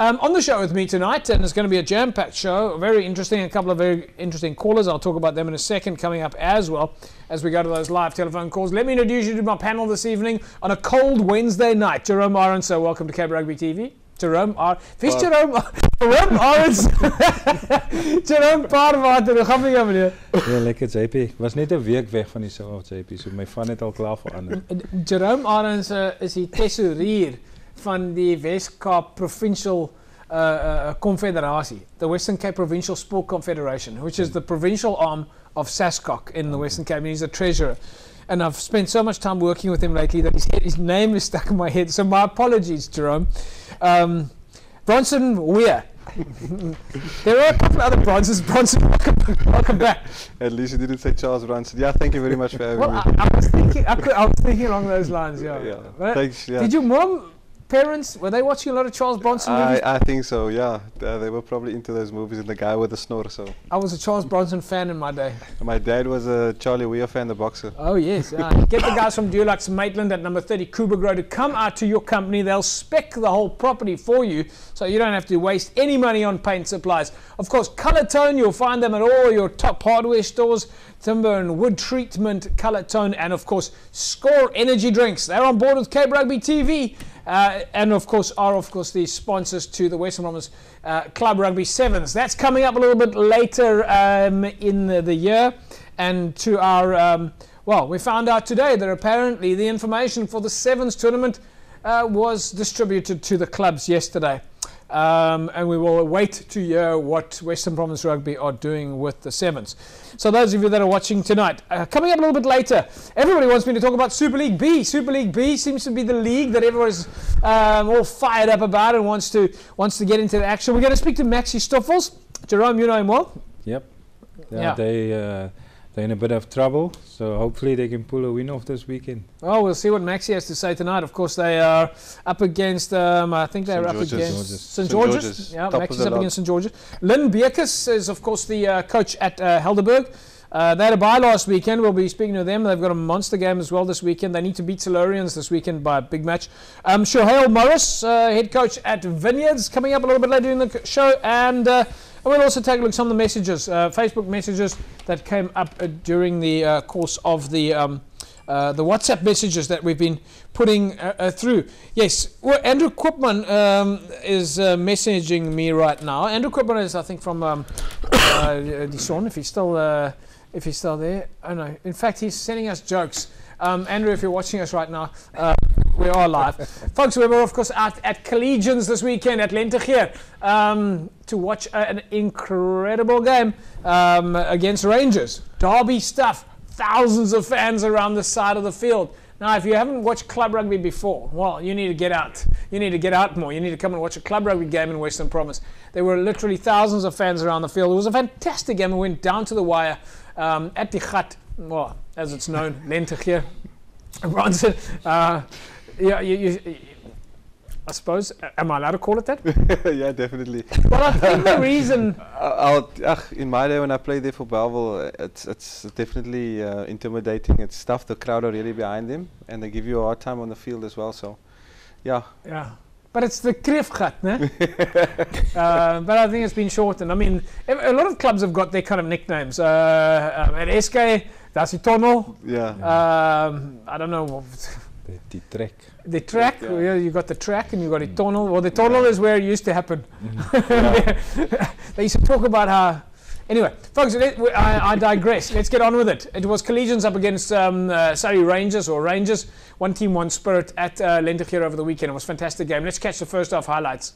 Um, on the show with me tonight, and it's going to be a jam packed show, very interesting, a couple of very interesting callers. I'll talk about them in a second coming up as well as we go to those live telephone calls. Let me introduce you to my panel this evening on a cold Wednesday night. Jerome Arends, so welcome to Cape Rugby TV. Jerome is Jerome Jerome Arends? Jerome Paarwater, hoe gaan met meneer? Ja, lekker JP. Was net 'n week weg van die show JP, so my van het al klaar verander. Jerome Arends uh, is die tesourier van die Weskaap Provincial uh, uh, Confederatie, the Western Cape Provincial Sport Confederation, which is the provincial arm of SASCOC in the Western Cape. And he's a treasurer. And I've spent so much time working with him lately that his, head, his name is stuck in my head. So my apologies, Jerome. Um, Bronson Weir. there are a couple of other Bronsons. Bronson, welcome, welcome back. At least you didn't say Charles Bronson. Yeah, thank you very much for having well, me. I, I was thinking, I, could, I was thinking along those lines. Yeah. Yeah, But thanks. Yeah. Did your mom, parents, were they watching a lot of Charles Bronson movies? I, I think so. Yeah, uh, they were probably into those movies and the guy with the snore. So I was a Charles Bronson fan in my day. my dad was a Charlie Weir fan, the boxer. Oh, yes. Uh, get the guys from Dulux Maitland at number 30 Koeberg Road to come out to your company. They'll spec the whole property for you so you don't have to waste any money on paint supplies. Of course, Color Tone, you'll find them at all your top hardware stores. Timber and wood treatment, Color Tone, and of course, Score Energy Drinks. They're on board with Cape Rugby TV. Uh, and of course, are of course the sponsors to the Western Province uh, Club Rugby Sevens. That's coming up a little bit later um, in the, the year. And to our um, well, we found out today that apparently the information for the Sevens tournament uh, was distributed to the clubs yesterday. Um, and we will wait to hear what Western Province Rugby are doing with the Sevens. So, those of you that are watching tonight, uh, coming up a little bit later, everybody wants me to talk about Super League B. Super League B seems to be the league that everyone's um, all fired up about and wants to wants to get into the action. We're going to speak to Maxi Stoffels. Jerome, you know him well. Yep. Yeah, Yeah. they uh, they're in a bit of trouble, so hopefully they can pull a win off this weekend. Well, we'll see what Maxi has to say tonight. Of course, they are up against, um, I think they're up George's. against George's. St. St. George's. George's, Yeah, top of Maxi's up lot. against St. George's. Lynn Bierkes is, of course, the uh, coach at uh, Helderberg. Uh, they had a bye last weekend. We'll be speaking to them. They've got a monster game as well this weekend. They need to beat Silurians this weekend by a big match. Um, Shohail Morris, uh, head coach at Vineyards, coming up a little bit later in the show. And uh, we'll also take a look at some of the messages, uh, Facebook messages that came up uh, during the uh, course of the. Um, uh, the WhatsApp messages that we've been putting uh, uh, through. Yes, well, Andrew Koopman um, is messaging me right now. Andrew Koopman is, I think, from um, Dison, if he's still if he's still there. Oh no, in fact, he's sending us jokes. Um, Andrew, if you're watching us right now, uh, we are live. Folks, we were, of course, out at Collegians this weekend at Lentegeur um, to watch a- an incredible game um, against Rangers. Derby stuff. Thousands of fans around the side of the field. Now, if you haven't watched club rugby before, well, you need to get out. You need to get out more. You need to come and watch a club rugby game in Western Province. There were literally thousands of fans around the field. It was a fantastic game. It went down to the wire um, at the Gat, well, as it's known, Lentegeur. Bronson, uh, yeah, you, you, I suppose, am I allowed to call it that? yeah, definitely. Well, I think the reason I'll, ugh, in my day when I played there for Belleville, it's it's definitely uh, intimidating. It's tough. The crowd are really behind them, and they give you a hard time on the field as well. So, yeah, Yeah. But it's the Kreefgat, ne? uh, but I think it's been shortened. I mean, a lot of clubs have got their kind of nicknames. Uh, um, at SK, that's the tunnel. yeah. Um, I don't know. The, the track. The track, Yeah. yeah. you got the track and you got the tunnel. Well, the tunnel is where it used to happen. they used to talk about how. Anyway, folks, I, I digress. Let's get on with it. It was Collegians up against um, uh, Surrey Rangers or Rangers. One team, one spirit at uh, Lentegeur over the weekend. It was a fantastic game. Let's catch the first half highlights.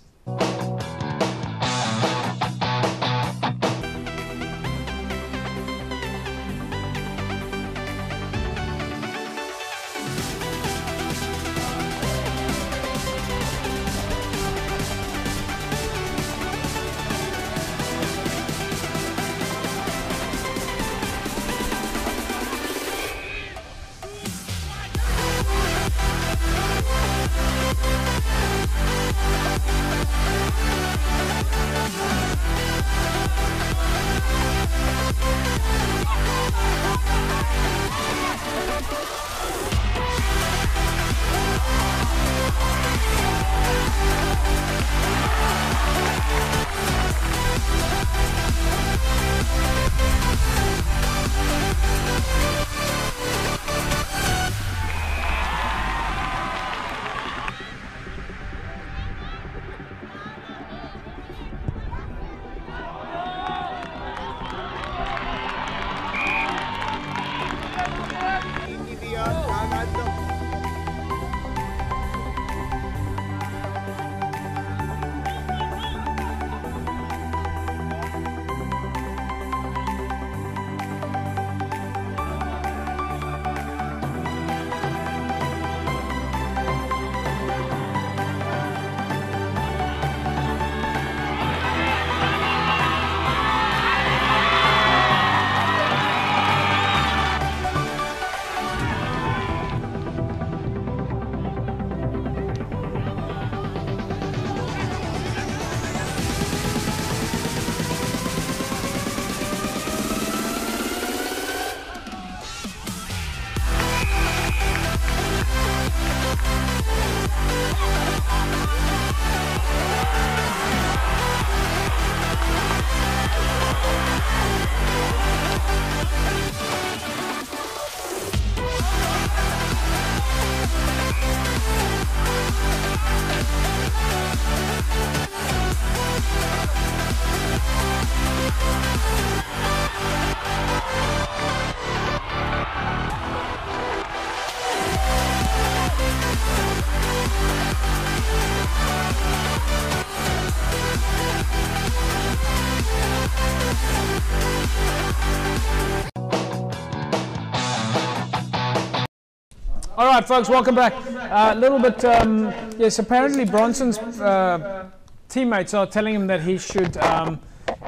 All right, folks, welcome back. A uh, little bit, um, yes, apparently Bronson's uh, teammates are telling him that he should, um,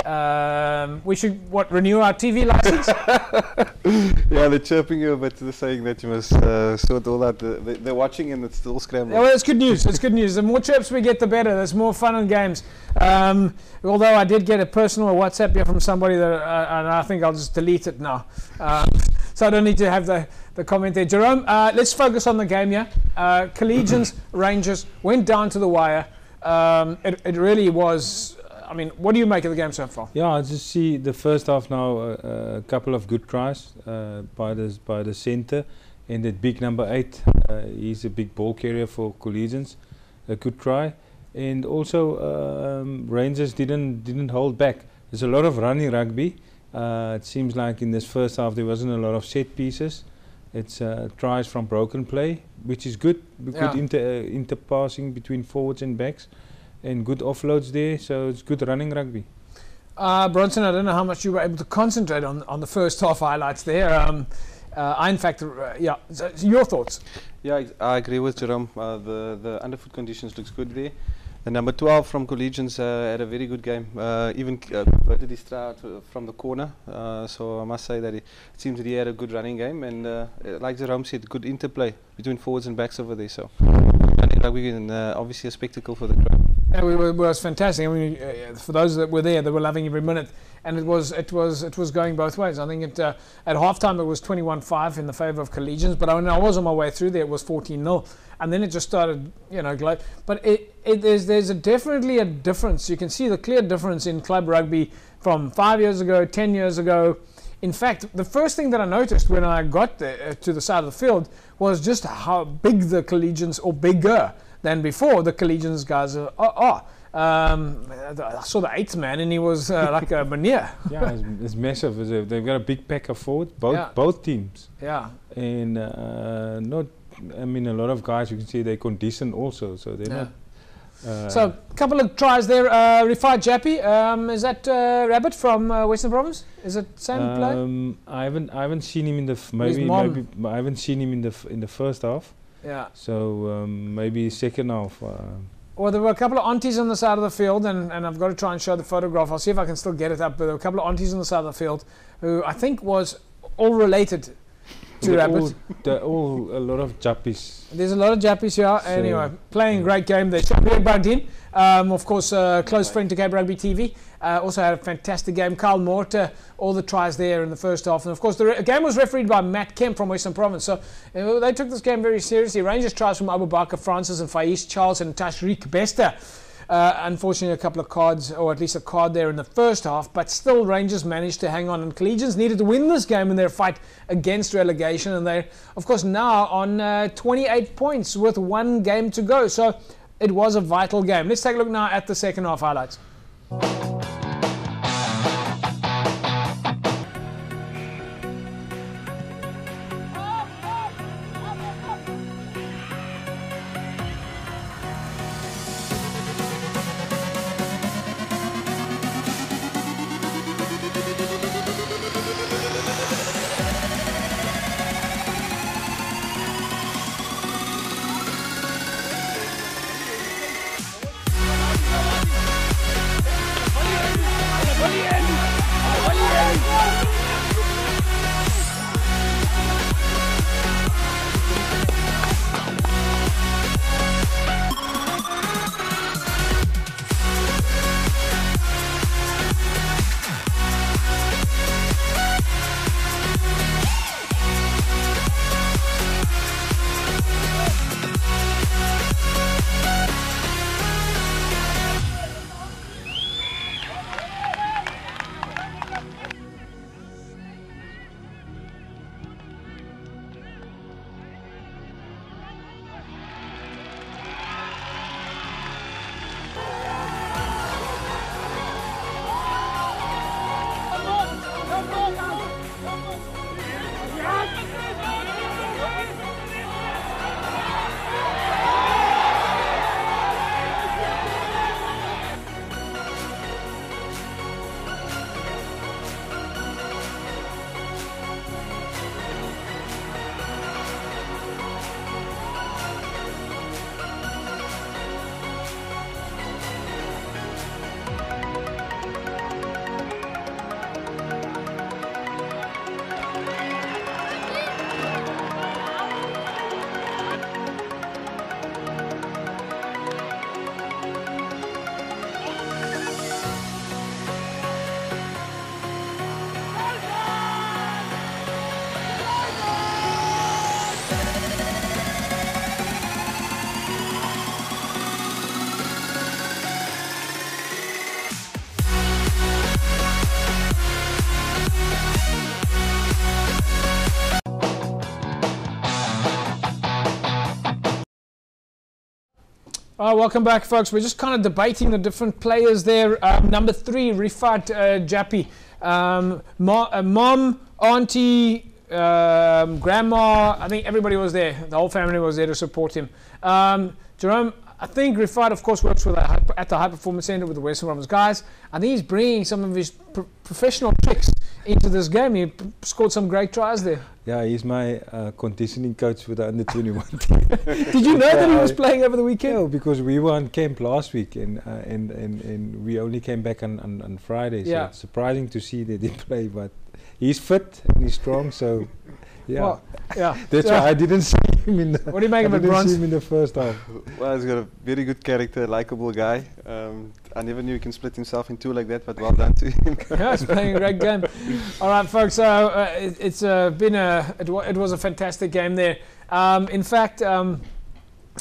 um we should, what, renew our TV license? yeah, they're chirping you, but they're saying that you must uh, sort all that. they're watching and it's still scrambled. Yeah, well, it's good news. It's good news. The more chirps we get, the better. There's more fun and games. Um, although I did get a personal WhatsApp here from somebody that, uh, and I think I'll just delete it now. So I don't need to have the the comment there. Jerome, uh, let's focus on the game here. Uh, Collegians, Rangers went down to the wire. Um, it, it, really was. I mean, what do you make of the game so far? Yeah, I just see the first half now. Uh, a couple of good tries uh, by the by the centre, and that big number eight. Uh, he's a big ball carrier for Collegians. A good try, and also um, Rangers didn't didn't hold back. There's a lot of running rugby. Uh, it seems like in this first half there wasn't a lot of set pieces. It's uh, tries from broken play, which is good. Yeah. Good inter uh, interpassing between forwards and backs, and good offloads there. So it's good running rugby. Uh, Bronson, I don't know how much you were able to concentrate on on the first half highlights there. Um, uh, I, in fact, uh, yeah. So your thoughts? Yeah, I agree with Jerome. Uh, the the underfoot conditions looks good there. The number 12 from Collegians uh, had a very good game. Uh, even uh, converted his try from the corner. Uh, so I must say that it seems that he had a good running game. And uh, like Jerome said, good interplay between forwards and backs over there. So and uh, obviously a spectacle for the crowd. It was fantastic. I mean, for those that were there, they were loving every minute and it was it was it was going both ways. I think it, uh, at halftime it was 21-5 in the favour of Collegians, but when I was on my way through there, it was 14-0, and then it just started, you know, glow. But it, it there's there's a definitely a difference. You can see the clear difference in club rugby from five years ago, ten years ago. In fact, the first thing that I noticed when I got there, uh, to the side of the field was just how big the Collegians, or bigger than before, the Collegians guys are. are. Um, I saw the eighth man, and he was uh, like a manier. yeah, it's, it's massive. They've got a big pack of forward, both yeah. both teams. Yeah. And uh, not, I mean, a lot of guys you can see they condition also, so they're yeah. not. Uh, so a couple of tries there. Uh, Rifai Japie, um, is that uh, Rabbit from uh, Western Province? Is it same um, play? I haven't I haven't seen him in the f- maybe maybe I haven't seen him in the f- in the first half. Yeah. So um, maybe second half. Uh, well, there were a couple of aunties on the side of the field, and, and I've got to try and show the photograph. I'll see if I can still get it up. But there were a couple of aunties on the side of the field who I think was all related to they're Rabbit. All, they're all a lot of Jappies. There's a lot of Jappies here. So anyway, playing a great game there. Shabir Bardin, um, of course, uh, close friend to Cape Rugby TV. Uh, also had a fantastic game. Carl Morter, all the tries there in the first half. And of course, the re- game was refereed by Matt Kemp from Western Province. So uh, they took this game very seriously. Rangers tries from Abu Bakar Francis and Faiz Charles and Tashreeq Bester. Uh, unfortunately, a couple of cards, or at least a card there in the first half, but still, Rangers managed to hang on. And Collegians needed to win this game in their fight against relegation. And they're, of course, now on uh, 28 points with one game to go. So it was a vital game. Let's take a look now at the second half highlights. Oh, welcome back, folks. We're just kind of debating the different players there. Um, number three, Rifat uh, Jappi. Um, uh, mom, auntie, um, grandma, I think everybody was there. The whole family was there to support him. Um, Jerome, I think Rifat, of course, works with a, at the High Performance Center with the Western Province guys. I think he's bringing some of his pro- professional tricks into this game. He p- scored some great tries there. Yeah, he's my uh, conditioning coach for the under 21 Did you know that he was playing over the weekend? No, because we were on camp last week and uh, and, and and we only came back on, on, on Friday. So Yeah. it's surprising to see that he play, but he's fit and he's strong. So yeah, Well, yeah. that's Yeah. why I didn't see him in the. What do you make I of didn't see him in the first half. Well, he's got a very good character, likable guy. Um, I never knew he can split himself in two like that, but well done to him. yeah, he's playing a great game. All right, folks. So uh, it, it's uh, been a it, wa- it was a fantastic game there. Um, in fact, um,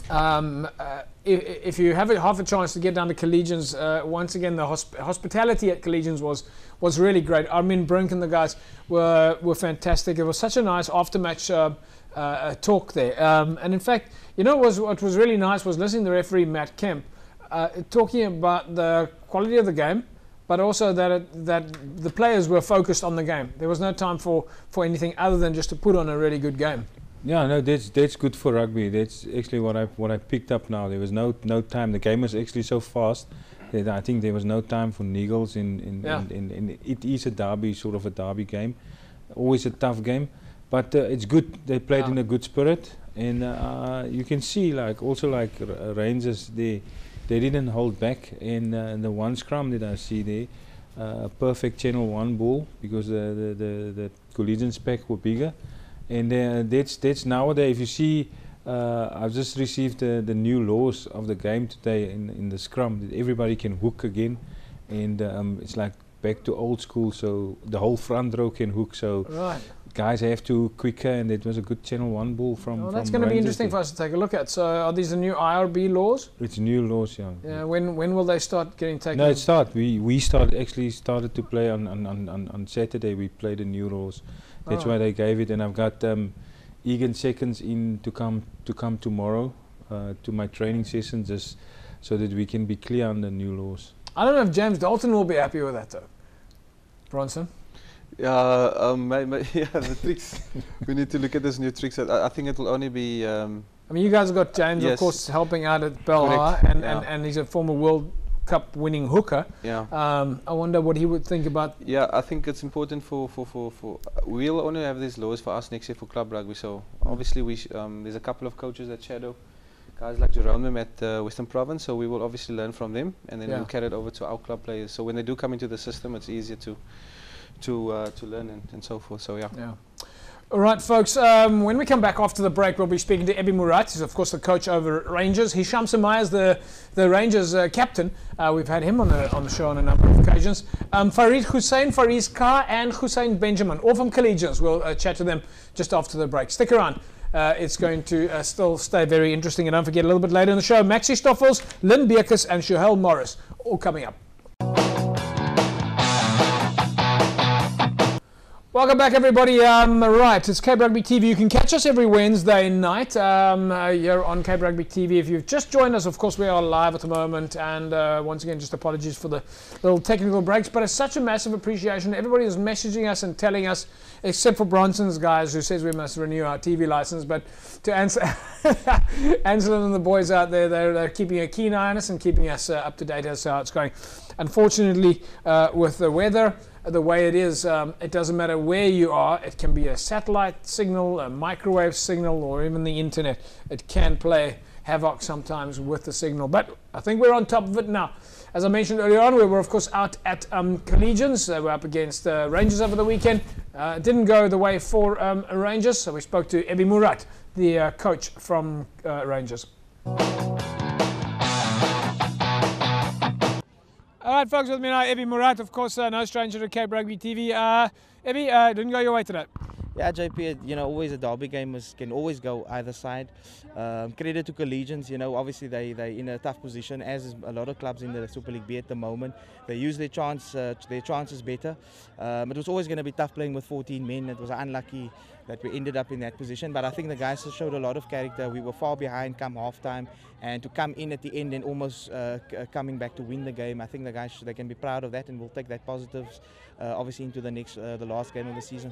um, uh, if, if you have a, half a chance to get down to Collegians, uh, once again the hosp- hospitality at Collegians was was really great. Armin Brink and the guys were were fantastic. It was such a nice aftermatch uh, uh, talk there. Um, and in fact, you know, what was what was really nice was listening to the referee Matt Kemp uh, talking about the quality of the game but also that it, that the players were focused on the game. There was no time for, for anything other than just to put on a really good game. Yeah, no, that's that's good for rugby. That's actually what I what I picked up now. There was no no time. The game was actually so fast that I think there was no time for niggles. In in, Yeah. in, in, in it is a derby, sort of a derby game, always a tough game, but uh, it's good. They played Yeah. in a good spirit, and uh, you can see like also like R- Rangers they they didn't hold back. In, uh, in the one scrum that I see there, uh, perfect channel one ball because the the the, the Collegians pack were bigger and uh, that's that's nowadays if you see uh, I've just received the, the new laws of the game today in, in the scrum that everybody can hook again and um, it's like back to old school so the whole front row can hook so Right. guys have to quicker and it was a good channel one ball from Well, that's going to be interesting for us to take a look at. So, are these the new IRB laws? it's new laws yeah Yeah. When when will they start getting taken? no it start we we start actually started to play on on, on, on, on Saturday we played the new laws That's Oh. why they gave it, and I've got um, Egan seconds in to come to come tomorrow uh, to my training session, just so that we can be clear on the new laws. I don't know if James Dalton will be happy with that though. Bronson. Yeah, um, my, my, yeah, the tricks. we need to look at those new tricks. I, I think it will only be. Um, I mean, you guys have got James, of Yes. course, helping out at Bell Correct, and, yeah. and, and he's a former World Cup winning hooker. yeah. Um, I wonder what he would think about. Yeah, I think it's important for for for, for uh, we'll only have these laws for us next year for club rugby. So obviously we sh- um, there's a couple of coaches that shadow guys like Jerome at uh, Western Province. So we will obviously learn from them, and then Yeah. we'll carry it over to our club players. So when they do come into the system, it's easier to to uh, to learn and, and so forth. So yeah. Yeah. All right, folks. Um, when we come back after the break, we'll be speaking to Ebi Murat. He's, of course, the coach over Rangers. Hisham Samaya is the, the Rangers uh, captain. Uh, we've had him on the, on the show on a number of occasions. Um, Farid Hussein, Faris Kar, and Hussein Benjamin, all from Collegians. We'll uh, chat to them just after the break. Stick around. Uh, it's going to uh, still stay very interesting. And don't forget, a little bit later in the show, Maxi Stoffels, Lynn Bierkes, and Shohel Morris, all coming up. Welcome back, everybody. Um, right, it's Cape Rugby TV. You can catch us every Wednesday night um, uh, here on Cape Rugby TV. If you've just joined us, of course, we are live at the moment. And uh, once again, just apologies for the little technical breaks. But it's such a massive appreciation. Everybody is messaging us and telling us, except for Bronson's guys, who says we must renew our TV license. But to answer, Angela and the boys out there, they're, they're keeping a keen eye on us and keeping us uh, up to date as to how it's going. Unfortunately, uh, with the weather, the way it is, um, it doesn't matter where you are. It can be a satellite signal, a microwave signal, or even the internet. It can play havoc sometimes with the signal. But I think we're on top of it now. As I mentioned earlier on, we were of course out at um, Collegians. Uh, we're up against uh, Rangers over the weekend. Uh, it didn't go the way for um, Rangers, so we spoke to Ebi Murat, the uh, coach from uh, Rangers. All right, folks, with me now, Ebi Murat, of course, uh, no stranger to Cape Rugby TV. Uh, uh, didn't go your way today. Yeah, JP, you know, always a derby game is, can always go either side. Um, credit to Collegians, you know, obviously they, they're in a tough position, as a lot of clubs in the Super League B at the moment. They use their chance, uh, their chances better. Um, it was always going to be tough playing with 14 men. It was unlucky that we ended up in that position, but I think the guys showed a lot of character. We were far behind come half time, and to come in at the end and almost uh, uh, coming back to win the game, I think the guys they can be proud of that, and we'll take that positives uh, obviously into the next, uh, the last game of the season.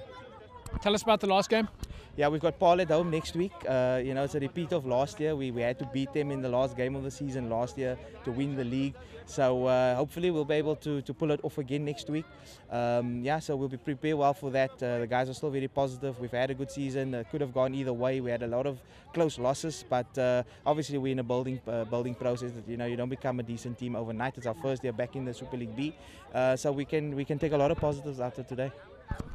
Tell us about the last game. Yeah, we've got Paul at home next week. Uh, you know, it's a repeat of last year. We, we had to beat them in the last game of the season last year to win the league. So uh, hopefully we'll be able to, to pull it off again next week. Um, yeah, so we'll be prepared well for that. Uh, the guys are still very positive. We've had a good season. It could have gone either way. We had a lot of close losses, but uh, obviously we're in a building uh, building process. That you know you don't become a decent team overnight. It's our first year back in the Super League B, uh, so we can we can take a lot of positives out of today.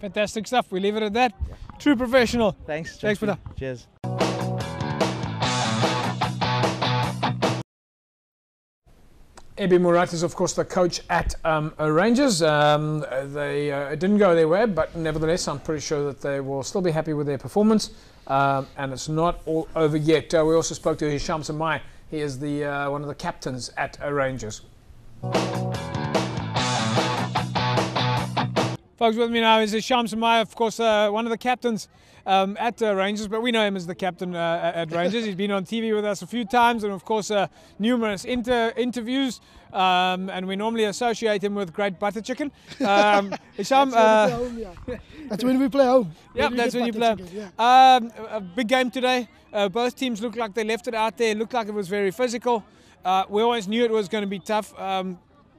Fantastic stuff. We leave it at that. True professional. Thanks. Thanks for that. Cheers. Ebi Murat is, of course, the coach at um, Rangers. Um, they uh, didn't go their way, but nevertheless, I'm pretty sure that they will still be happy with their performance. Um, and it's not all over yet. Uh, we also spoke to Hisham Samai. He is the uh, one of the captains at Rangers. Folks, with me now is Hisham Samai, of course, uh, one of the captains um, at uh, Rangers, but we know him as the captain uh, at Rangers. He's been on TV with us a few times and, of course, uh, numerous inter- interviews. Um, and we normally associate him with great butter chicken. Um, that's, when home, yeah. that's when we play home. Yeah, that's when you play. Yeah. Um, a big game today. Uh, both teams looked like they left it out there. It looked like it was very physical. Uh, we always knew it was going to be tough.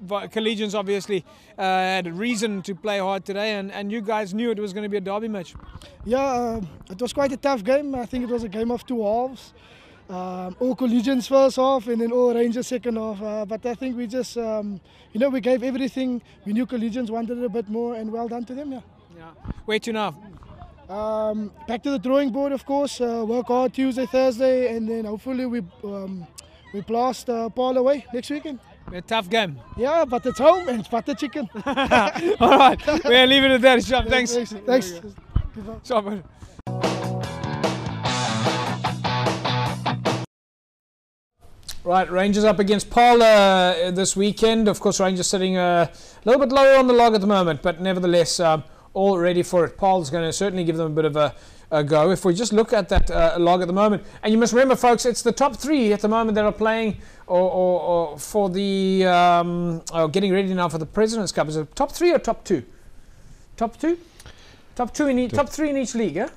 Collegians obviously uh, had a reason to play hard today, and, and you guys knew it was going to be a derby match. Yeah, uh, it was quite a tough game. I think it was a game of two halves. Um, all Collegians first half, and then all Rangers second half. Uh, but I think we just, um, you know, we gave everything. We knew Collegians wanted a bit more, and well done to them. Yeah. Yeah. Where to now? Um, back to the drawing board, of course. Uh, work hard Tuesday, Thursday, and then hopefully we um, we blast uh, Paul away next weekend. A tough game. Yeah, but it's home and it's butter chicken. All right, we'll leave it at that, Shop. Thanks. Thanks. Thanks. Right, Rangers up against Paul uh, this weekend. Of course, Rangers sitting uh, a little bit lower on the log at the moment, but nevertheless, um, all ready for it. Paul's going to certainly give them a bit of a, a go. If we just look at that uh, log at the moment, and you must remember, folks, it's the top three at the moment that are playing or, or, or for the um, oh, getting ready now for the Presidents Cup. Is it top three or top two? Top two, top two in each, top three in each league. Yeah.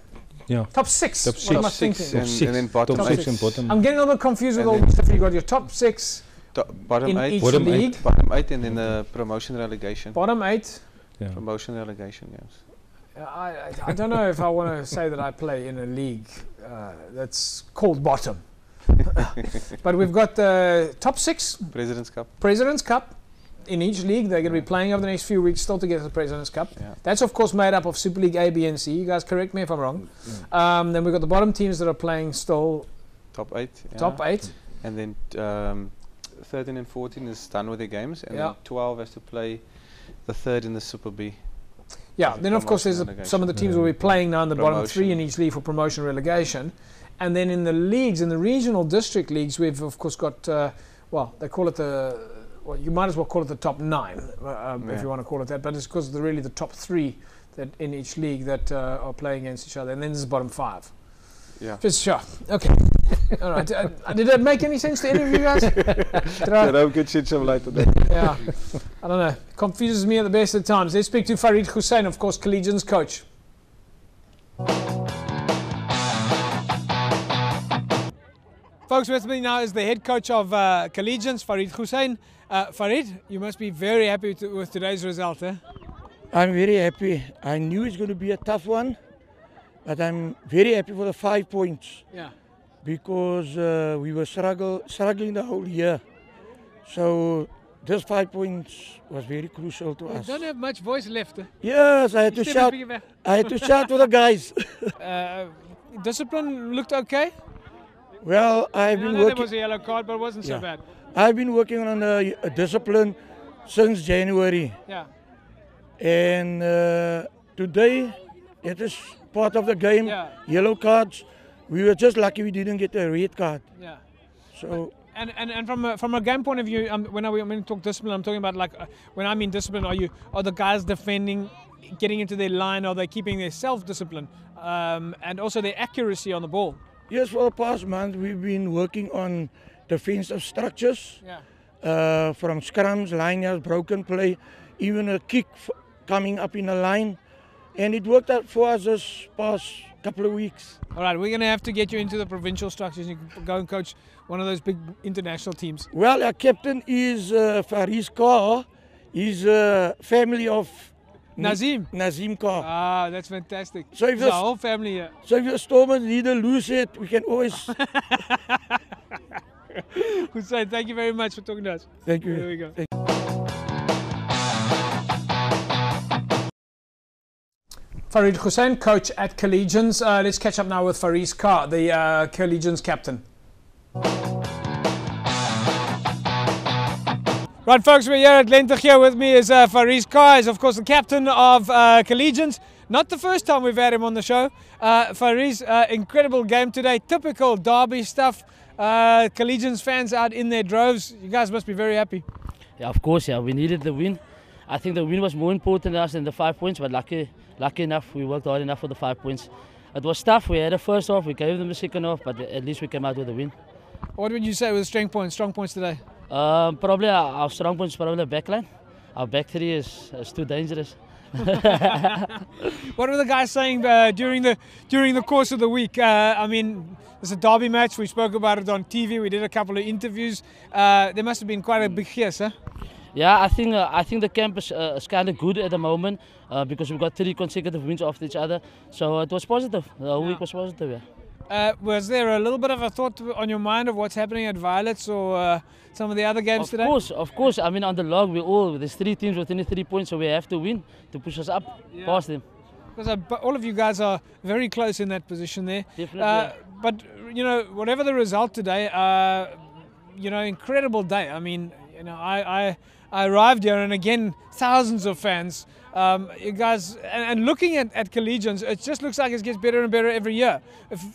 Yeah. Top six. Top What six. am I Top thinking? six and, and then bottom Top eight. six and bottom. I'm getting a little bit confused with all then- this stuff. You got your top six To- bottom in eight. each Bottom eight. league, Bottom eight and then the promotion relegation. bottom eight. yeah. Promotion relegation games. I, I, don't know if I want to say that I play in a league uh, that's called bottom. but we've got the top six President's Cup. President's Cup in each league. They're going to be playing over the next few weeks still to get to the President's Cup. Yeah. That's, of course, made up of Super League A, B, and C. You guys correct me if I'm wrong. Um, then we've got the bottom teams that are playing still Top eight. Yeah. top eight. And then um, 13 and 14 is done with their games. And Yeah. then 12 has to play the third in the Super B. Yeah, the then of course there's a, some of the teams will be playing now in the bottom three in each league for promotion relegation. And then in the leagues, in the regional district leagues, we've of course got, uh, well, they call it the, well, you might as well call it the top nine, uh, um, if you want to call it that. But it's because they're really the top three that in each league that uh, are playing against each other. And then there's the bottom five. Yeah. Just sure. Okay. All right. Uh, did that make any sense to any of you guys? Did I- I could shed some light on yeah. I don't know. Confuses me at the best of times. Let's speak to Farid Hussein, of course, Collegians coach. Folks, with me now is the head coach of uh, Collegians, Farid Hussein. Uh, Farid, you must be very happy to, with today's result, eh? I'm very happy. I knew it's going to be a tough one, but I'm very happy for the five points Yeah. because uh, we were struggle, struggling the whole year. So this five points was very crucial to You us. don't have much voice left. Eh? Yes, I had to shout. I had to shout for the guys. Uh, discipline looked okay. Well, I've been there working. was a yellow card, but it wasn't so bad. I've been working on a discipline since January, Yeah. and uh, today it is part of the game. Yeah. Yellow cards. We were just lucky we didn't get a red card. Yeah. So And, and, and from a, from a game point of view, um, when I when I talk discipline, I'm talking about like uh, when I mean discipline, are you are the guys defending, getting into their line, are they keeping their self discipline, um, and also their accuracy on the ball? yes, for the past month we've been working on defensive structures. Yeah. uh, from scrums, lineouts, broken play, even a kick f- coming up in a line. And it worked out for us this past couple of weeks. All right, we're going to have to get you into the provincial structures. You can go and coach one of those big international teams. Well, our captain is uh, Faris Kar. He's a family of Nizaam. Nizaam Carr. Ah, that's fantastic. So if the whole family here. So if the Stormers need to lose it, we can always. Hussein, thank you very much for talking to us. Thank you. There we go. Farid Hussein, coach at Collegians. Uh, let's catch up now with Faris Kar, the uh, Collegians captain. Right, folks, we're here at Lentig. Here with me is uh, Faris Kar, is of course the captain of uh, Collegians. Not the first time we've had him on the show. Uh, Faris, uh, incredible game today. Typical derby stuff. Uh, Collegians fans out in their droves. You guys must be very happy. Yeah, of course, yeah, we needed the win. I think the win was more important to us than the five points, but lucky, lucky enough, we worked hard enough for the five points. It was tough. We had a first half, we gave them the second half, but at least we came out with a win. What would you say with strength points, strong points today? Um, probably our, our strong points, probably the back line. Our back three is, is too dangerous. What were the guys saying uh, during the during the course of the week? Uh, I mean, it's a derby match. We spoke about it on TV. We did a couple of interviews. Uh, there must have been quite a big hiss, huh? Yeah, I think uh, I think the camp is, uh, is kind of good at the moment uh, because we've got three consecutive wins after each other. So it was positive. The whole week was positive. Yeah. Uh, was there a little bit of a thought on your mind of what's happening at Violets or uh, some of the other games Of today? Of course, of course. I mean, on the log, we all there's three teams with only three points, so we have to win to push us up past them. Because uh, all of you guys are very close in that position there. Definitely. Uh, but you know, whatever the result today, uh, you know, incredible day. I mean, you know, I I, I arrived here, and again, thousands of fans. Um, you guys, and, and looking at, at Collegians, it just looks like it gets better and better every year.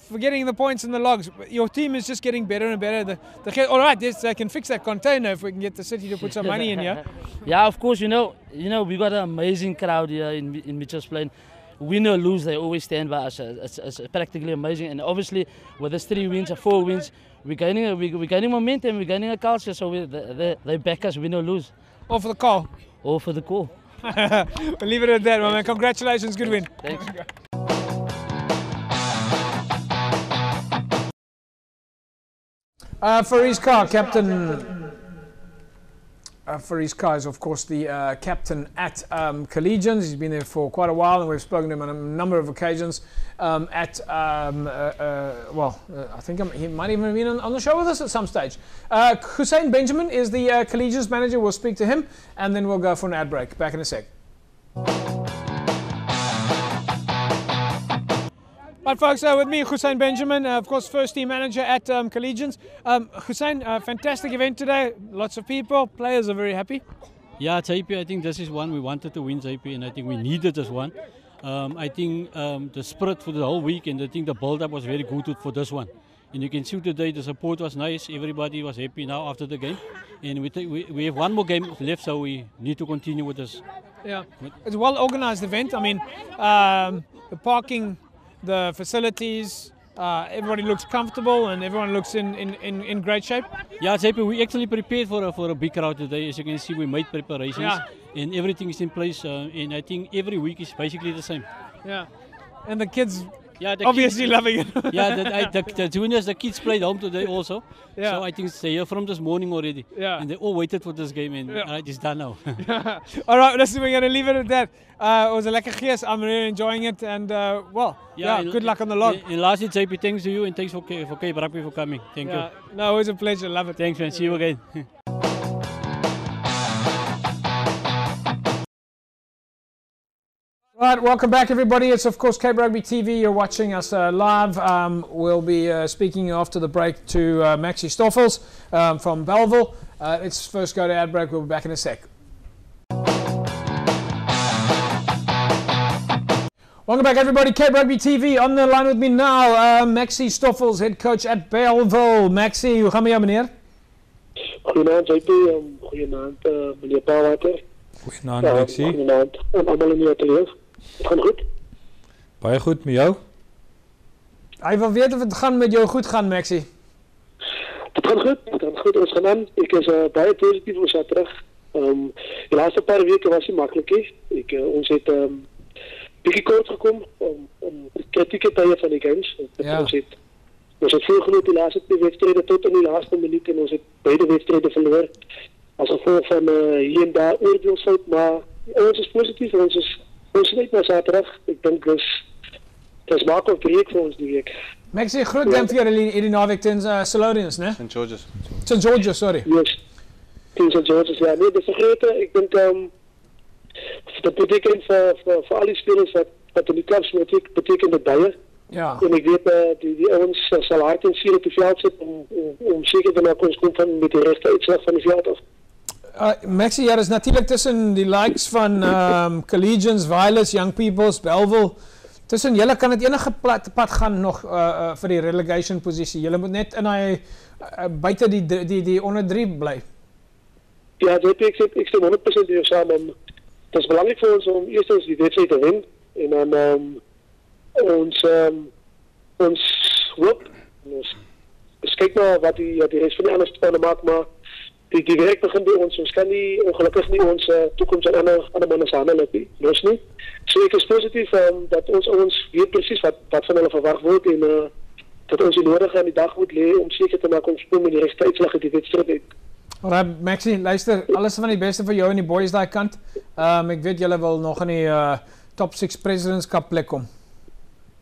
Forgetting the points and the logs, your team is just getting better and better. The, the, all right, they can fix that container if we can get the city to put some money in here. Yeah, of course. You know, you know, we got an amazing crowd here in in Mitchell's Plain. Win or lose, they always stand by us. It's, it's practically amazing. And obviously, with this three wins or four wins, we're gaining, we, we're gaining momentum, we're gaining a culture. So we, they, they back us, win or lose, All for the call. all for the call. we'll leave it at that, my man. Congratulations, good win. Thanks. Uh, Faris Kar, captain. Uh, Faris Kar is, of course, the uh, captain at um, Collegians. He's been there for quite a while, and we've spoken to him on a number of occasions. Um, at um, uh, uh, well, uh, I think I'm, he might even have been on, on the show with us at some stage. Uh, Hussein Benjamin is the uh, Collegians manager. We'll speak to him, and then we'll go for an ad break. Back in a sec. Right, folks, uh, with me, Hussein Benjamin, uh, of course, first team manager at um, Collegians. Um, Hussein, uh, fantastic event today. Lots of people, players are very happy. Yeah, JP, I think this is one we wanted to win, JP, and I think we needed this one. Um, I think um, the spirit for the whole week and I think the build up was very good for this one. And you can see today the support was nice, everybody was happy now after the game. And we, we, we have one more game left, so we need to continue with this. Yeah, it's a well organized event. I mean, um, the parking, the facilities, uh, everybody looks comfortable and everyone looks in, in, in, in great shape. Yeah, JP, we actually prepared for a, for a big crowd today. As you can see, we made preparations Yeah. and everything is in place. Uh, and I think every week is basically the same. Yeah, and the kids Yeah, obviously kids, loving it. yeah, the, I, the, the juniors, the kids played home today also. Yeah. So I think they're here from this morning already. Yeah. And they all waited for this game and Yeah. uh, it's done now. yeah. All right, listen, we're going to leave it at that. Uh, it was a lekker gees. I'm really enjoying it. And, uh, well, yeah, and- good luck on the log. And, lastly, JP, thanks to you and thanks for, K- for Cape Rugby for coming. Thank Yeah, you. no, it was a pleasure. Love it. Thanks, man. See you again. Right, welcome back, everybody. It's of course Cape Rugby TV. You're watching us uh, live. Um, we'll be uh, speaking after the break to uh, Maxi Stoffels um, from Belleville. Uh, let's first go to ad break. We'll be back in a sec. Welcome back, everybody. Cape Rugby TV on the line with me now. Uh, Maxie Stoffels, head coach at Belleville. Maxie, hoe gaan we jou, meneer? Goedenavond, JP. Um, goedenavond, uh, meneer Paarwater. Goeienaand, Ja, Maxie. goedenavond allemaal in die atelier. Het gaat goed. Baie goed met jou? Hij wil weten of het gaan met jou goed gaan, Maxie. Het gaat goed. Het gaat goed. Ons gaan aan. Ik is uh, baie positief ons terug. Um, de laatste paar weken was het makkelijk. Ik, uh, ons het um, bietjie kort gekom om, om kritieke tye van die games. Ja. Ons het, ons het veel genoeg die laatste twee wedstrijden tot in die laatste minuut en ons het beide wedstrijden verloor. Als gevolg van uh, hier en daar oordeelsfout, maar ons is positief. Ons is, ons is net naar zaterdag. Ik denk dus, het is maak of breek voor ons die week. Maxie, groot game vir julle hierdie hierdie naweek teen uh, Salonians, né? St. George's. St. George's, sorry. Yes. Team St. George's, ja. Nee, dat vergeten. Ik denk, um, dat betekent voor, voor, voor al die spelers wat, wat in die clubs betekent, betekent het baie. Ja. En ik weet, uh, die, die ouwens uh, zal hard ziel op het veld zitten om, om, om zeker te maken ons komt van met de rechte uitslag van het veld af. Uh, Maxie, ja, is natuurlijk tussen die likes van um, Collegians, Violets, Young Peoples, Belleville. Tussen julle kan het enige plat, pad gaan nog uh, uh, vir die relegation posisie. Julle moet net in hy uh, buite die die die, onder 3 bly. Ja, JP, ik stem, ik stem 100% hier samen. Het is belangrijk voor ons om eerst die wedstrijd te winnen. En dan um, ons, um, ons hoop. en Ons, ons kijk maar wat die, wat die rest van die andere spannen maakt. Maar die, die werk begint bij ons. Ons kan niet, ongelukkig niet onze toekomst aan andere, andere mannen samenlopen. Los niet. So ik is positief um, dat ons ons weet precies wat, wat van hulle verwacht wordt. En uh, dat ons die nodig aan die dag moet leren om zeker te maken om spoel met die rechte uitslag in die wedstrijd. Alright, Maxie, luister, alles van die beste vir jou en die boys daai kant. Um, ek weet julle wil nog in die uh, top 6 presidentskap plek kom.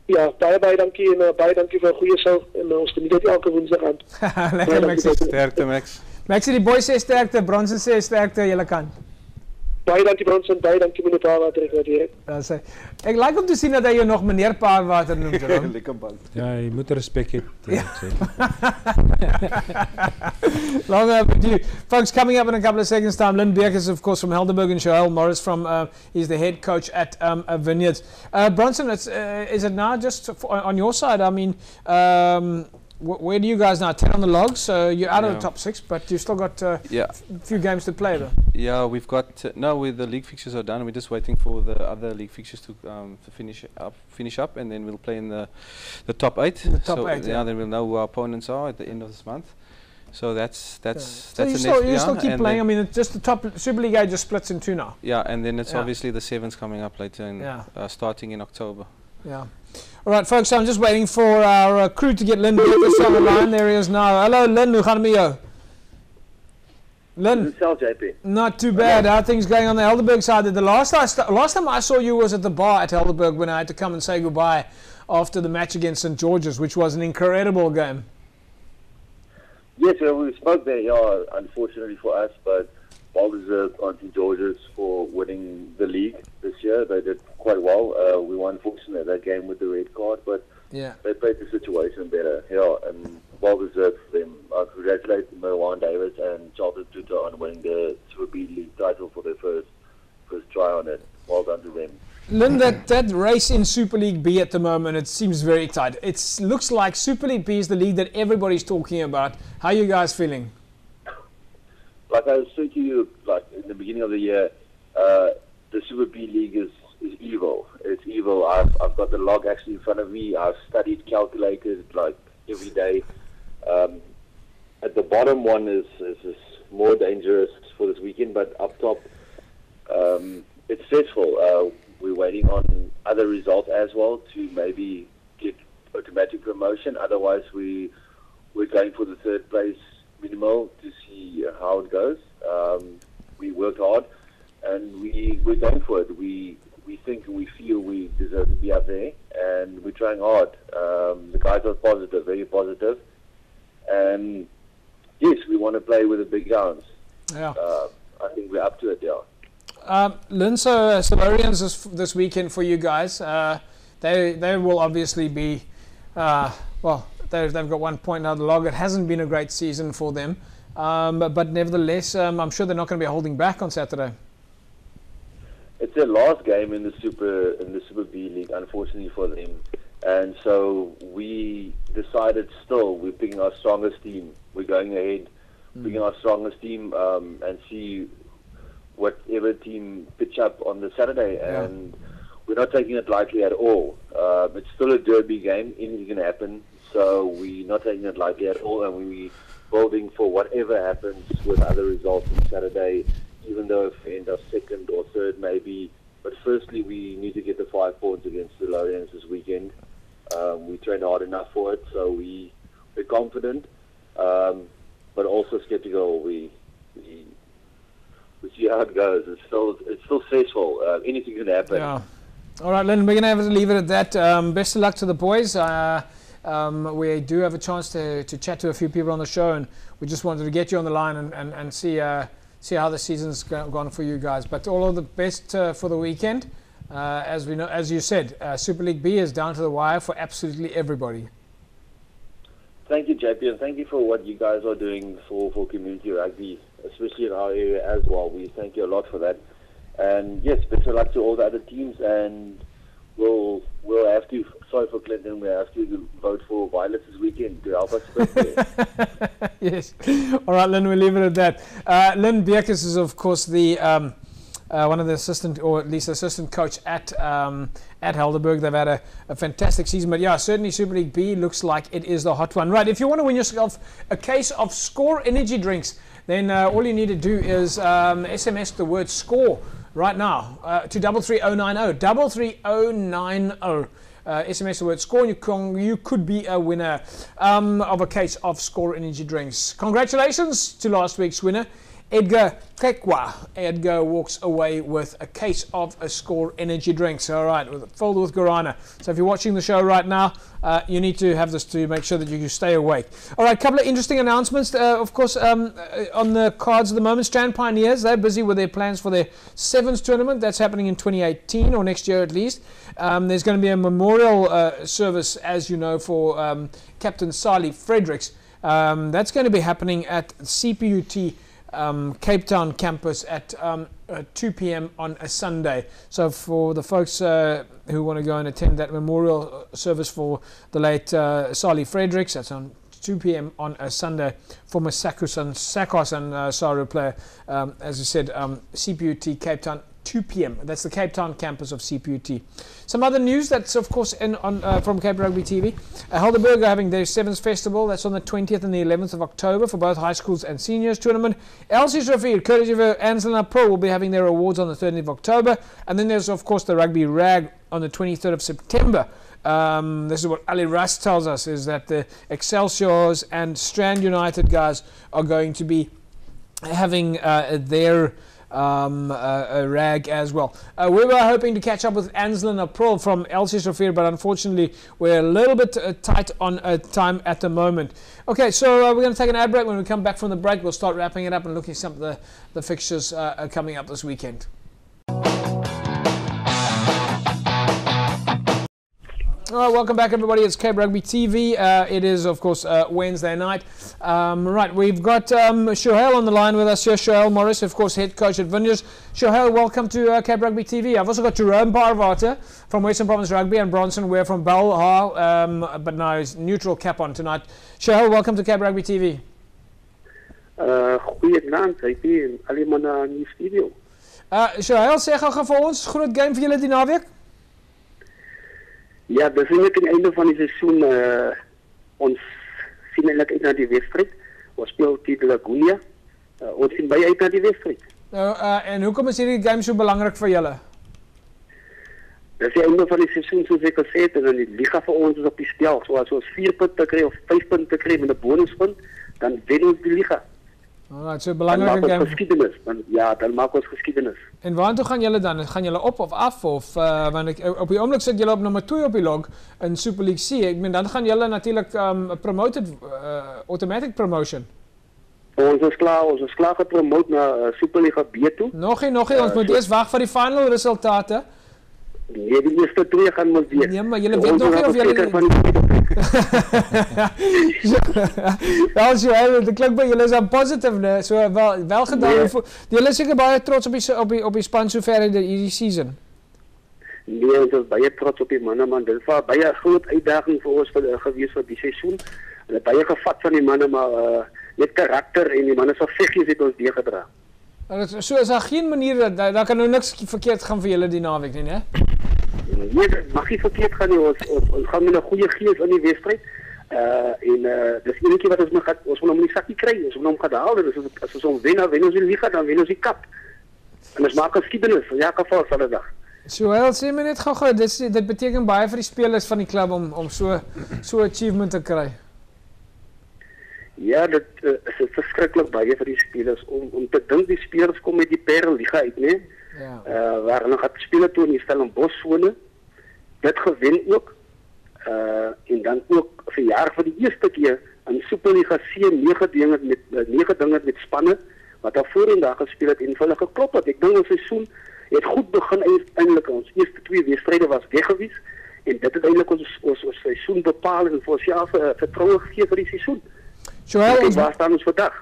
Ja, baie baie dankie en uh, baie dankie vir 'n goeie show en uh, ons geniet dit elke woensdag aan. Lekker Maxie. Sterkte, Max. Maxie, die boys sê sterkte, Bronson sê sterkte julle kant. Baie dankie Bronson, baie dankie meneer Paarwater, ek waardeer dit. Ja, sê. Ek like om te sien dat hy jou nog meneer Paarwater noem, Jerome. Lekker bal. Ja, jy moet respek hê. Ja. Long overdue. Folks, coming up in a couple of seconds' time, Lynn is, of course, from Helderberg, and Joel Morris from, uh, he's the head coach at um, uh, Vineyards. Uh, Bronson, it's, uh, is it now just for, on your side? I mean, um, wh- where do you guys now? 10 on the logs, so you're out of the top six, but you've still got uh, Yeah. a few games to play, though. Yeah, we've got uh, now with the league fixtures are done. We're just waiting for the other league fixtures to um, to finish up, finish up, and then we'll play in the the top eight. The top so eight, yeah, yeah. then we'll know who our opponents are at the end of this month. So that's that's So that's you the still, you still keep playing. I mean, it's just the top Super League A just splits in two now. yeah, and then it's Yeah. obviously the sevens coming up later, in, Yeah. uh, starting in October. Yeah. All right, folks. I'm just waiting for our uh, crew to get Lynn Beekers on the line. There he is now. Hello, Lynn. Hoe gaan het met jou? Lynn. Self JP. Not too bad. How are things going on the Helderberg side? The last I st- last time I saw you was at the bar at Helderberg when I had to come and say goodbye after the match against St George's, which was an incredible game. Yes, well, we spoke there, yeah, unfortunately for us, but well deserved on St. George's for winning the league this year. They did quite well. Uh, we were unfortunate that game with the red card, but Yeah. they played the situation better. Yeah, and well deserved for them. I congratulate Marwan Davis and Charlton Tuta on winning the Super B League title for their first first try on it. Well done to them. Lynn, that, that race in Super League B at the moment, it seems very tight. It looks like Super League B is the league that everybody's talking about. How are you guys feeling? Like I said to you, like in the beginning of the year, uh, the Super B League is, is evil. It's evil. I've, I've got the log actually in front of me. I've studied, calculated like every day. Um, at the bottom one is, is, is more dangerous for this weekend, but up top, um, it's stressful. Uh, we're waiting on other results as well to maybe get automatic promotion. Otherwise, we we're going for the third place minimal to see how it goes. Um, we worked hard, and we we're going for it. We we think we feel we deserve to be up there, and we're trying hard. Um, the guys are positive, very positive, and yes, we want to play with the big guns. Yeah. Uh, I think we're up to it, yeah. Um, Lynn, so uh, Solarians this, this weekend for you guys. Uh, they they will obviously be, uh, well, they've, they've got one point out of the log. It hasn't been a great season for them, um, but, nevertheless, um, I'm sure they're not going to be holding back on Saturday. It's their last game in the Super in the Super B League, unfortunately for them. And so we decided still we're picking our strongest team. We're going ahead, picking our strongest team, um, and see whatever team pitch up on the Saturday. Yeah. And we're not taking it lightly at all. Um, it's still a derby game. Anything can happen. So we're not taking it lightly at all, and we're building for whatever happens with other results on Saturday, even though if we end up second or third maybe. But firstly, we need to get the five points against the Lowlands this weekend. Um, we trained hard enough for it, so we we're confident, um, but also skeptical. We, we we see how it goes. It's still it's still stressful. Uh, anything can happen. Yeah. All right, Lynn, we're going to have to leave it at that. Um, best of luck to the boys. Uh, um, we do have a chance to, to chat to a few people on the show, and we just wanted to get you on the line and, and, and see uh, see how the season's gone for you guys. But all of the best uh, for the weekend. Uh, as we know, as you said, uh, Super League B is down to the wire for absolutely everybody. Thank you, JP, and thank you for what you guys are doing for, for community rugby, especially in our area as well. We thank you a lot for that. And yes, best of luck to all the other teams, and we'll we'll have to. Sorry for Clinton, we have to vote for Violet this weekend to help us. yes. All right, Lynn, we'll leave it at that. Uh, Lynn Bierkes is, of course, the um, uh, one of the assistant, or at least assistant coach at um, at Helderberg. They've had a, a fantastic season, but yeah, certainly Super League B looks like it is the hot one. Right, if you want to win yourself a case of Score energy drinks, then uh, all you need to do is um, SMS the word SCORE right now uh, to double three oh nine oh double three oh nine oh. Uh, SMS the word score and you, you could be a winner um, of a case of Score Energy drinks. Congratulations to last week's winner, Edgar Kekwa. Edgar walks away with a case of a Score Energy drinks. All right, filled with guarana. So if you're watching the show right now, uh, you need to have this to make sure that you stay awake. All right, a couple of interesting announcements. Uh, of course, um, uh, on the cards at the moment, Strand Pioneers, they're busy with their plans for their Sevens tournament. That's happening in 2018 or next year at least. Um, there's going to be a memorial uh, service, as you know, for um, Captain Sally Fredericks. Um, that's going to be happening at CPUT um, Cape Town campus at um, uh, 2 p.m. on a Sunday. So for the folks uh, who want to go and attend that memorial uh, service for the late uh, Sally Fredericks, that's on 2 p.m. on a Sunday. Former Sakusan, SACOS and uh, SARU player, um, as I said, um, CPUT Cape Town 2 p.m. That's the Cape Town campus of CPUT. Some other news that's, of course, in, on, uh, from Cape Rugby TV. Uh, Helderberg are having their Sevens Festival. That's on the 20th and the 11th of October for both high schools and seniors tournament. Elsie's Rafir, courtesy of Ansela Pro, will be having their awards on the 30th of October. And then there's, of course, the Rugby Rag on the 23rd of September. Um, this is what Ali Ras tells us, is that the Excelsiors and Strand United guys are going to be having uh, their um, uh, a rag as well. Uh, we were hoping to catch up with Anslin April from Elsie Shafir, but unfortunately we're a little bit uh, tight on uh, time at the moment. Okay, so uh, we're going to take an ad break. When we come back from the break, we'll start wrapping it up and looking at some of the, the fixtures uh, coming up this weekend. Right, welcome back, everybody. It's Cape Rugby TV. Uh, it is, of course, uh, Wednesday night. Um, right, we've got um, Shohel on the line with us here. Shohel Morris, of course, head coach at Vineyards. Shohel, welcome to uh, Cape Rugby TV. I've also got Jerome Paarwater from Western Province Rugby and Bronson Weir from Belhar, um, but now he's neutral cap on tonight. Shohel, welcome to Cape Rugby TV. Uh goeienaand, JP en al die manne in die studio. Uh, Shohel, sê gou vir ons, groot game vir julle die naweek? Ja, dis eintlik aan die einde van die seisoen uh ons sien eintlik uit na die wedstryd. Ons speel teen Lagunia. Uh, ons sien baie uit na die wedstryd. Nou, uh, en hoekom is hierdie game so belangrik vir julle? Dis die einde van die seisoen soos ek gesê het en dan die liga vir ons is op die spel. So as ons 4 punte kry of 5 punte kry met 'n bonuspunt, dan wen ons die liga. Alright, so 'n Dan maak belangrike ons game. geskiedenis. Dan ja, dan maak ons geskiedenis. En waartoe gaan julle dan? Gaan julle op of af of uh, want ek, op die oomblik sit julle op nommer 2 op die log in Super League C. Ek meen dan gaan julle natuurlik um, promoted uh, automatic promotion. Ons is klaar, ons is klaar gepromoot na uh, Superliga B toe. Nog nie, nog nie, ons moet so- eers wag vir die final resultate. Nee, die eerste twee gaan ons weet. Nee, maar julle weet nog nie of julle van wel so, hè, dit klink by julle is dan positief, né? So wel wel gedaan. Nee. Nee. Julle is seker baie trots op die op die op die span sover in hierdie season. Nee, ons is baie trots op die manne man. Dit was baie groot uitdaging vir ons vir uh, gewees vir die seisoen. Hulle baie gevat van die manne maar uh, met karakter en die manne se veggies het ons deurgedra. Is- So is daar geen manier dat daar kan nou niks verkeerd gaan vir julle die naweek nie, né? Nee, dit mag nie verkeerd gaan nie. Ons ons, ons gaan met 'n goeie gees in die wedstryd. Uh en uh dis enetjie wat ons moet gaan ons moet hom in die sakkie kry. Ons moet hom gaan haal. Dus as, ons hom wen, wen ons die liga, dan wen ons die kap. En ons maak geskiedenis in elk geval van die dag. So wel sê my net gou-gou, dit dit beteken baie vir die spelers van die klub om om so so achievement te kry. Ja, dit uh, is dit verskriklik baie vir die spelers om om te dink die spelers kom met die Parel Liga uit, né? Ja. Uh waar hulle gaan speel toe in die Stellenbosch sone. Dit gewen ook. Uh en dan ook verjaar vir die eerste keer in Superliga C 9 dinge met uh, 9 dinge met spanne wat daar voorheen daar gespeel het en hulle geklop het. Ek dink ons seisoen het goed begin eintlik. Ons eerste twee wedstryde was weg gewees en dit het eintlik ons ons, ons seisoen bepaal en vir ons ja vertroue gegee vir die seisoen. Kyk, ons, waar staan ons vandag?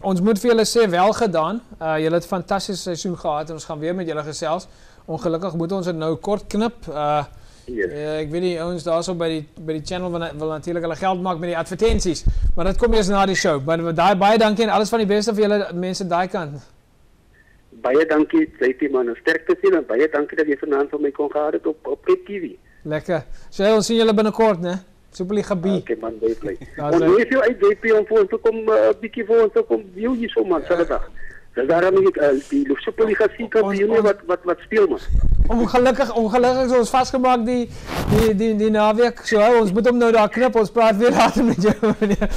ons moet vir julle sê wel gedaan. Uh julle het 'n fantastiese seisoen gehad en ons gaan weer met julle gesels. Ongelukkig moet ons dit nou kort knip. Uh Yes. uh, ek weet nie ouens daarso by die by die channel wil, wil natuurlik hulle geld maak met die advertensies, maar dit kom eers na die show. Maar daai baie dankie en alles van die beste vir julle mense daai kant. Baie dankie, JP man. Sterkte vir en baie dankie dat jy vanaand vir my kon gehad het op op Red TV. Lekker. So ons sien julle binnekort, né? Superliga B. Okay man, bly. Daar's Ons leef jou uit JP om vir ons te kom 'n uh, bietjie vir ons te kom view hier so man, Saterdag. Dis daarom nie uh, die Superliga se kampioene wat wat wat speel man. Ongelukkig, ongelukkig is ons vasgemaak die die die die naweek. So ons moet hom nou daar knip. Ons praat weer later met jou. meneer.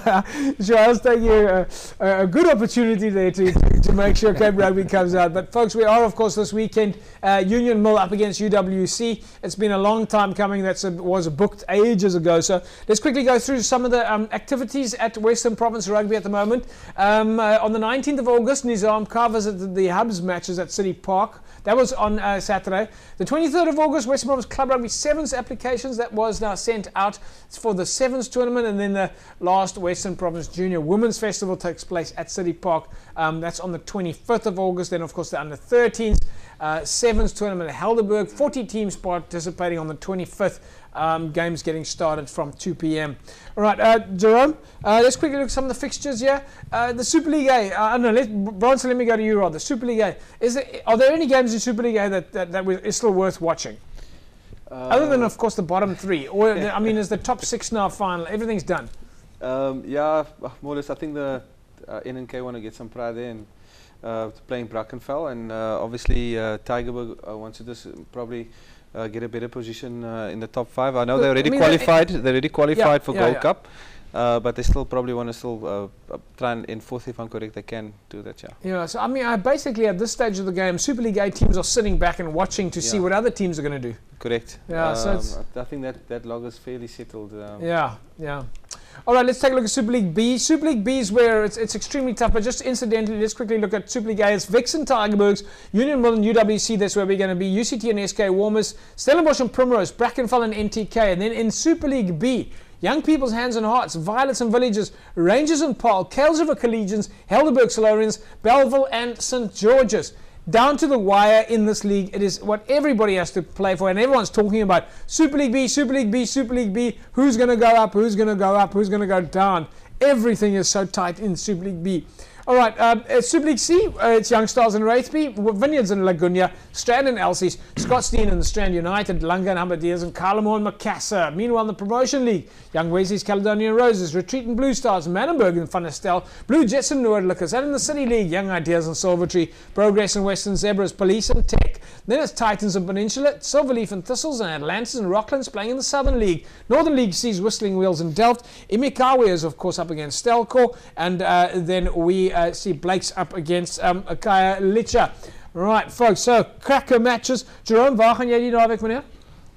so I'll take you a, a, good opportunity there to, to make sure Cape Rugby comes out. But folks, we are of course this weekend uh, Union Mill up against UWC. It's been a long time coming. That was booked ages ago. So let's quickly go through some of the um, activities at Western Province Rugby at the moment. Um, uh, on the 19th of August, Nizaam Carr visited the Hubs matches at City Park. That was on uh, Saturday. The 23rd of August, Western Province Club Rugby Sevens applications that was now sent out for the Sevens tournament, and then the last Western Province Junior Women's Festival takes place at City Park. Um, that's on the 25th of August. Then, of course, the under 13s uh, Sevens tournament at Helderberg. 40 teams participating on the 25th. Um, games getting started from 2 p.m. All right, uh, Jerome, uh, let's quickly look at some of the fixtures here. Uh, the Super League A, uh, I don't know, let, Bronson, let me go to you, Rod. The Super League A, is there, are there any games in Super League A that, that, that is still worth watching? Other than, of course, the bottom three. Or, I mean, is the top six now final? Everything's done. Um, yeah, more or less. I think the uh, NNK want to get some pride uh, playing Brackenfell, and uh, obviously uh, Tygerberg uh, wants to just probably uh, get a better position uh, in the top five. I know But, they I already mean, the- qualified. They already qualified for yeah, Gold yeah. Cup, uh, but they still probably want to still uh, uh, try and in fourth, if I'm correct, they can do that. Yeah. Yeah, so I mean, I basically at this stage of the game, Super League A teams are sitting back and watching to see what other teams are going to do. Correct. Yeah, so Um, I I think that that log is fairly settled. Um, Yeah, yeah. All right, let's take a look at Super League B. Super League B is where it's, it's extremely tough, but just incidentally, let's quickly look at Super League A. It's Vixen, Tygerbergs, Union and UWC, that's where we're going to be. UCT and SK Walmers, Stellenbosch and Primrose, Brackenfell and NTK. And then in Super League B, Young People's Hands and Hearts, Violets and Villages, Rangers and Paul, Kuils River Collegians, Helderberg Solarians, Bellville and St. George's down to the wire in this league. It is what everybody has to play for, and everyone's talking about Super League B, Super League B, Super League B. Who's going to go up? Who's going to go up? Who's going to go down? Everything is so tight in Super League B. All right, um, uh, Super C, uh, it's Young Stars and Raithby, Vineyards and Lagunya, Strand and Elsie's, Scottsdene and the Strand United, Lunga and and Kylemore and Macassar. Meanwhile, in the Promotion League, Young Wesley's Caledonian Roses, Retreat and Blue Stars, Manenberg and Funestel, Blue Jets and Noordlickers, and in the City League, Young Ideas and Silvertree, Progress and Western Zebras, Police and Tech. Then it's Titans and Peninsula, Silverleaf and Thistles, and Atlantis and Rocklands playing in the Southern League. Northern League sees Whistling Wheels and Delft. Imikawe is, of course, up against Stelkor, and uh, then we uh, see Blake's up against um, Akaya Licha. Right, folks, so cracker matches. Jerome, waar gaan jy die naweek, meneer?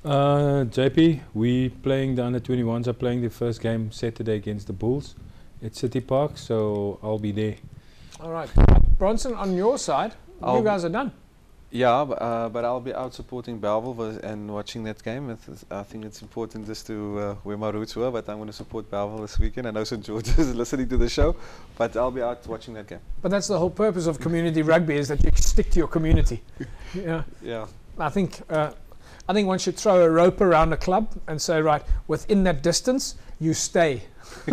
Uh, JP, we playing the under 21s are playing the first game Saturday against the Bulls at City Park, so I'll be there. All right. Bronson, on your side, you I'll- guys are done. Yeah, but, uh, but I'll be out supporting Bellville vers- and watching that game. It is- I think it's important just to uh, where my roots were, but I'm going to support Bellville this weekend. I know St George is listening to the show, but I'll be out watching that game. But that's the whole purpose of community rugby is that you stick to your community. yeah. Yeah. I think uh, I think one should throw a rope around a club and say, right, within that distance, you stay.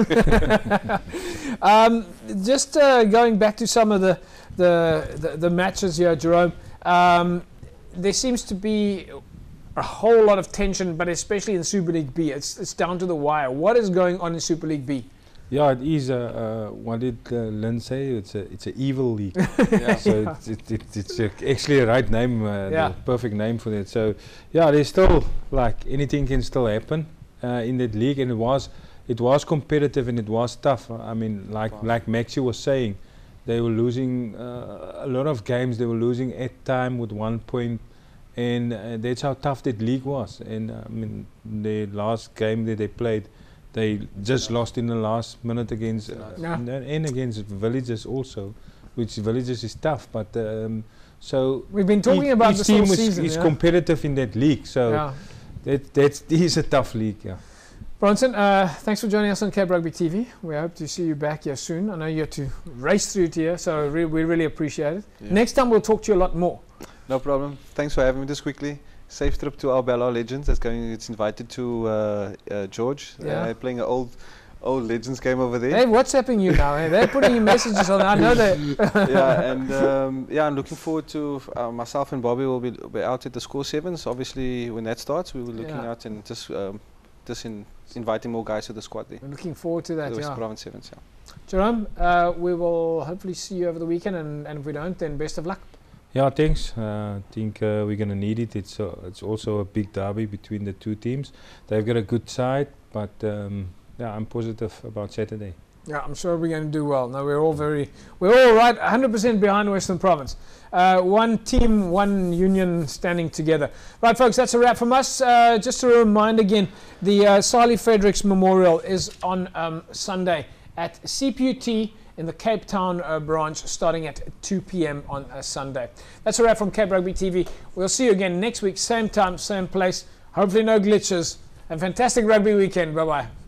um, just uh, going back to some of the the, the, the matches here, Jerome. Um, there seems to be a whole lot of tension, but especially in Super League B, it's, it's down to the wire. What is going on in Super League B? Yeah, it is. Uh, uh, what did uh, Lynn say? It's a it's a evil league. Yeah. So Yeah. it's it, it, it's a, actually a right name, uh, Yeah. the perfect name for that. So yeah, there's still like anything can still happen uh, in that league, and it was it was competitive and it was tough. I mean, like like Maxi was saying, they were losing uh, a lot of games. They were losing at time with one point, and uh, that's how tough that league was. And uh, I mean, the last game that they played, they just lost in the last minute against uh, Yeah. and, and against Villages also, which Villages is tough. But um, so We've been talking each, about each this team whole is, season, is yeah. competitive in that league. So Yeah. that that's is a tough league. Yeah. Bronson, uh, thanks for joining us on Cape Rugby TV. We hope to see you back here soon. I know you had to race through it here, so re- we really appreciate it. Yeah. Next time we'll talk to you a lot more. No problem. Thanks for having me this quickly. Safe trip to our Bella Legends. That's going. It's invited to uh, uh, George. Yeah. Uh, playing an old, old Legends game over there. Hey, WhatsApping you now. eh? They're putting you messages on. I know that. yeah, and um, yeah, I'm looking forward to uh, myself and Bobby will be, be out at the score sevens. Obviously, when that starts, we will be looking Yeah. out and just um, just in, inviting more guys to the squad there. We're looking forward to that. The West Yeah. Province sevens. Yeah. Jerome, uh, we will hopefully see you over the weekend, and, and if we don't, then best of luck. Yeah, thanks. Uh, I think uh, we're gonna need it. It's uh, it's also a big derby between the two teams. They've got a good side, but um, yeah, I'm positive about Saturday. Yeah, I'm sure we're going to do well. No, we're all very, we're all right, 100% behind Western Province. Uh, one team, one union standing together. Right, folks, that's a wrap from us. Uh, just to remind again, the uh, Sally Fredericks Memorial is on um, Sunday at CPUT in the Cape Town uh, branch starting at 2 p.m. on Sunday. That's a wrap from Cape Rugby TV. We'll see you again next week, same time, same place. Hopefully, no glitches. And fantastic rugby weekend. Bye bye.